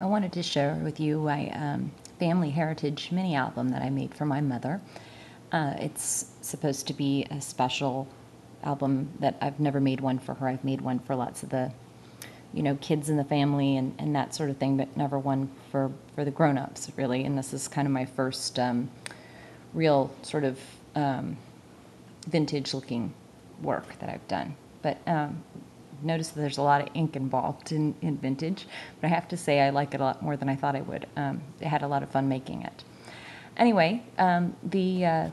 I wanted to share with you my um, family heritage mini album that I made for my mother. Uh, it's supposed to be a special album that I've never made one for her. I've made one for lots of the, you know, kids in the family and, and that sort of thing, but never one for, for the grown-ups, really. And this is kind of my first um, real sort of um, vintage-looking work that I've done. But um, noticed that there's a lot of ink involved in, in vintage, but I have to say I like it a lot more than I thought I would. Um, I had a lot of fun making it. Anyway, um, the, uh,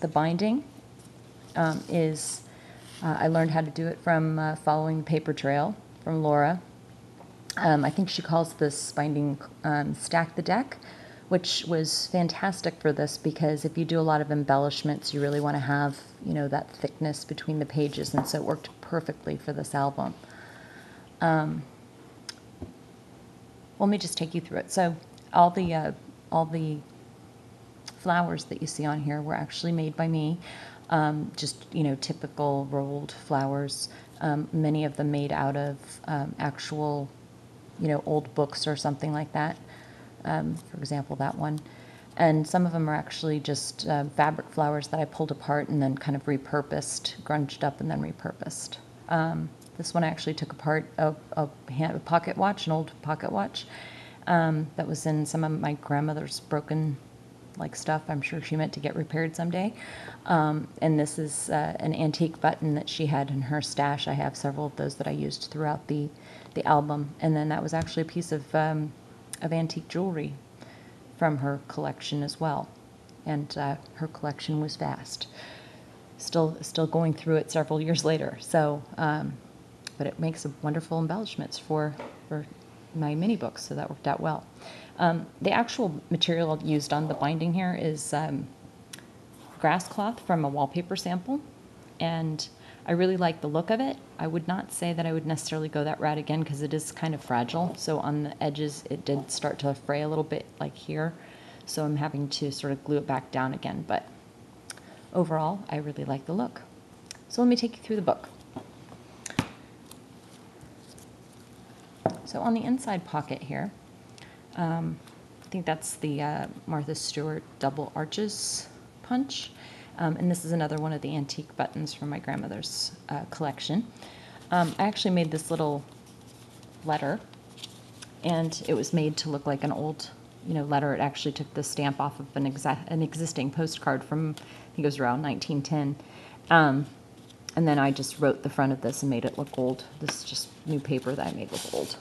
the binding um, is, uh, I learned how to do it from uh, following the paper trail from Laura. Um, I think she calls this binding um, Stack the Deck, which was fantastic for this because if you do a lot of embellishments, you really want to have, you know, that thickness between the pages, and so it worked perfectly for this album. Um, let me just take you through it. So all the uh, all the flowers that you see on here were actually made by me. Um, just you know, typical rolled flowers. Um, many of them made out of um, actual, you know, old books or something like that um, for example, that one. And some of them are actually just uh, fabric flowers that I pulled apart and then kind of repurposed, grunged up and then repurposed. Um, this one I actually took apart a, a, hand, a pocket watch, an old pocket watch, um, that was in some of my grandmother's broken like stuff. I'm sure she meant to get repaired someday. Um, and this is uh, an antique button that she had in her stash. I have several of those that I used throughout the, the album. And then that was actually a piece of um, of antique jewelry from her collection as well. And uh, her collection was vast. Still, still going through it several years later. So, um, but it makes a wonderful embellishments for, for my mini books, so that worked out well. Um, the actual material used on the binding here is um, grass cloth from a wallpaper sample, and I really like the look of it. I would not say that I would necessarily go that route again because it is kind of fragile. So on the edges, it did start to fray a little bit like here. So I'm having to sort of glue it back down again. But overall, I really like the look. So let me take you through the book. So on the inside pocket here, um, I think that's the uh, Martha Stewart double arches punch. Um, and this is another one of the antique buttons from my grandmother's uh, collection. Um, I actually made this little letter, and it was made to look like an old, you know, letter. It actually took the stamp off of an, an existing postcard from, I think it was around 1910. Um, and then I just wrote the front of this and made it look old. This is just new paper that I made look old.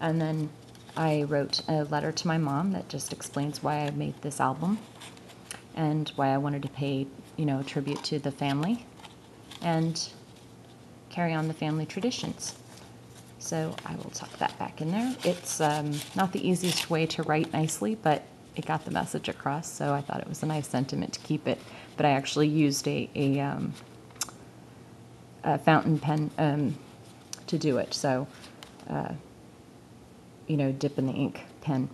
And then I wrote a letter to my mom that just explains why I made this album and why I wanted to pay, you know, tribute to the family and carry on the family traditions. So I will tuck that back in there. It's um, not the easiest way to write nicely, but it got the message across, so I thought it was a nice sentiment to keep it. But I actually used a, a, um, a fountain pen um, to do it, so, uh, you know, dip in the ink pen.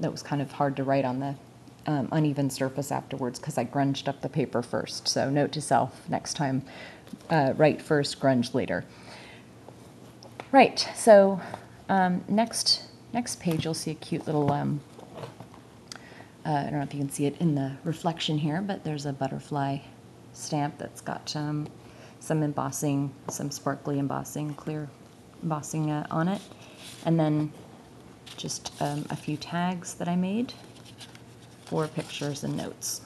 That was kind of hard to write on the um, uneven surface afterwards because I grunged up the paper first. So note to self, next time, uh, write first, grunge later. Right, so um, next, next page you'll see a cute little, um, uh, I don't know if you can see it in the reflection here, but there's a butterfly stamp that's got some embossing, some sparkly embossing, clear embossing uh, on it. And then just um, a few tags that I made for pictures and notes.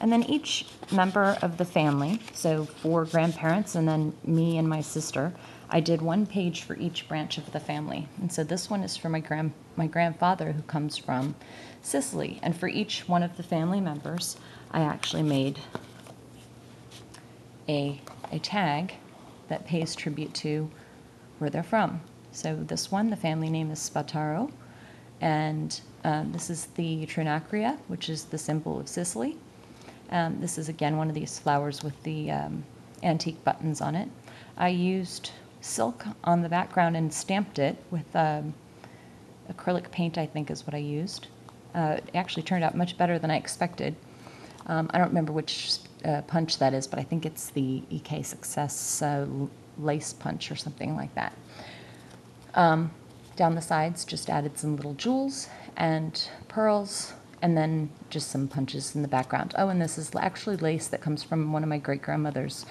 And then each member of the family, so four grandparents and then me and my sister, I did one page for each branch of the family. And so this one is for my grand my grandfather who comes from Sicily. And for each one of the family members, I actually made a a tag that pays tribute to where they're from. So this one, the family name is Spataro, and um, this is the Trinacria, which is the symbol of Sicily. Um, this is again one of these flowers with the um, antique buttons on it. I used silk on the background and stamped it with um, acrylic paint, I think is what I used. Uh, it actually turned out much better than I expected. Um, I don't remember which uh, punch that is, but I think it's the EK Success uh, lace punch or something like that. Um, down the sides, just added some little jewels and pearls, and then just some punches in the background. Oh, and this is actually lace that comes from one of my great grandmother's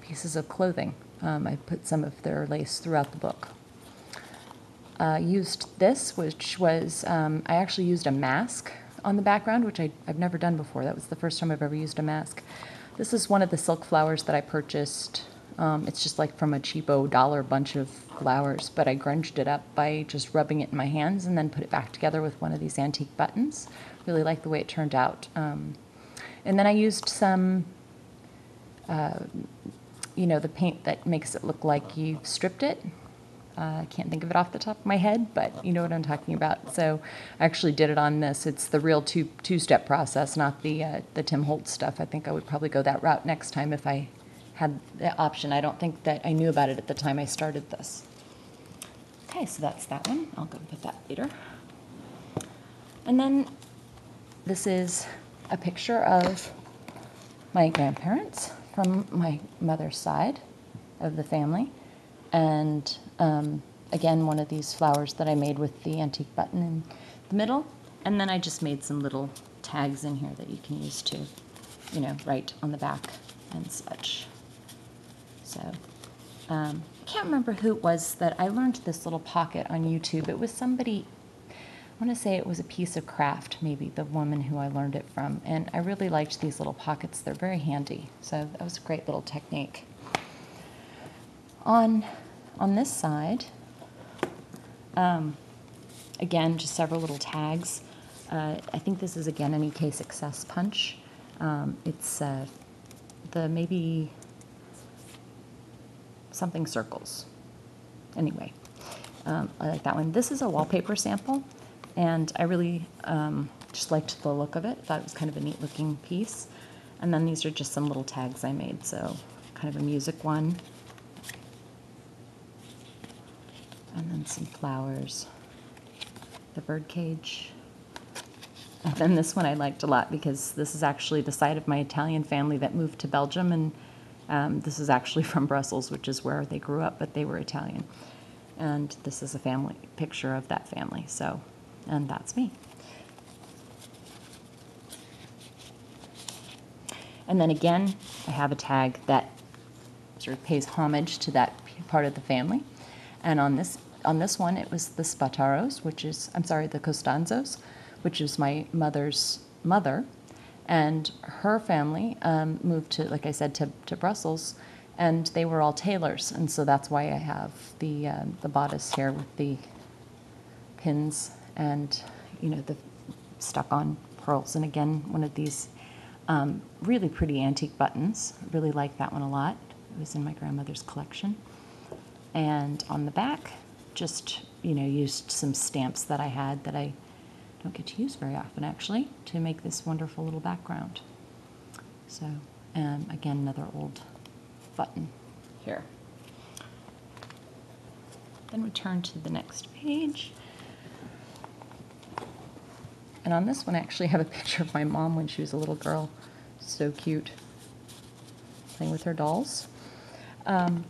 pieces of clothing. Um, I put some of their lace throughout the book. Uh, used this, which was, um, I actually used a mask on the background, which I, I've never done before. That was the first time I've ever used a mask. This is one of the silk flowers that I purchased. Um, it's just like from a cheapo dollar bunch of flowers, but I grunged it up by just rubbing it in my hands and then put it back together with one of these antique buttons. Really like the way it turned out. Um, and then I used some, uh, you know, the paint that makes it look like you've stripped it. Uh, I can't think of it off the top of my head, but you know what I'm talking about. So I actually did it on this. It's the real two two step process, not the uh, the Tim Holtz stuff. I think I would probably go that route next time if I had the option. I don't think that I knew about it at the time I started this. Okay, so that's that one. I'll go put that later. And then this is a picture of my grandparents from my mother's side of the family. And um, again, one of these flowers that I made with the antique button in the middle. And then I just made some little tags in here that you can use to, you know, write on the back and such. So um, I can't remember who it was that I learned this little pocket on YouTube. It was somebody, I want to say it was a piece of craft, maybe the woman who I learned it from. And I really liked these little pockets. They're very handy. So that was a great little technique. On on this side, um, again, just several little tags. Uh, I think this is again an EK Success Punch. Um, it's uh, the maybe something circles. Anyway, um, I like that one. This is a wallpaper sample, and I really um, just liked the look of it. Thought it was kind of a neat looking piece. And then these are just some little tags I made, so kind of a music one. and then some flowers, the bird cage. And then this one I liked a lot because this is actually the side of my Italian family that moved to Belgium, and um, this is actually from Brussels, which is where they grew up, but they were Italian. And this is a family picture of that family, so, and that's me. And then again, I have a tag that sort of pays homage to that part of the family. And on this on this one, it was the Spataros, which is I'm sorry, the Costanzos, which is my mother's mother, and her family um, moved to, like I said, to, to Brussels, and they were all tailors, and so that's why I have the uh, the bodice here with the pins and you know the stuck-on pearls, and again one of these um, really pretty antique buttons. Really like that one a lot. It was in my grandmother's collection. And on the back, just, you know, used some stamps that I had that I don't get to use very often actually to make this wonderful little background. So, um, again, another old button here. Then we turn to the next page. And on this one, I actually have a picture of my mom when she was a little girl. So cute. Playing with her dolls. Um,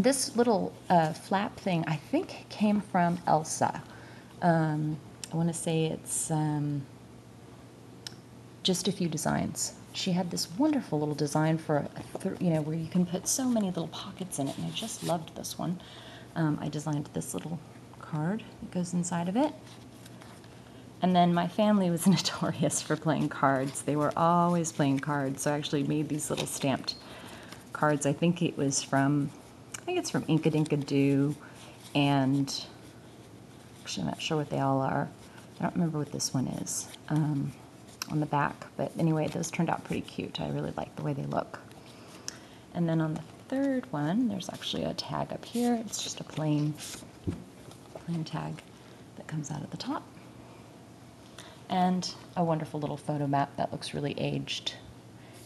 this little uh, flap thing, I think, came from Elsa. Um, I want to say it's um, just a few designs. She had this wonderful little design for, you know, where you can put so many little pockets in it, and I just loved this one. Um, I designed this little card that goes inside of it. And then my family was notorious for playing cards. They were always playing cards, so I actually made these little stamped cards. I think it was from I think it's from Inkadinkado, and actually I'm not sure what they all are. I don't remember what this one is um, on the back, but anyway, those turned out pretty cute. I really like the way they look. And then on the third one, there's actually a tag up here. It's just a plain, plain tag that comes out at the top. And a wonderful little photo mat that looks really aged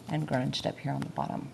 and grunged up here on the bottom.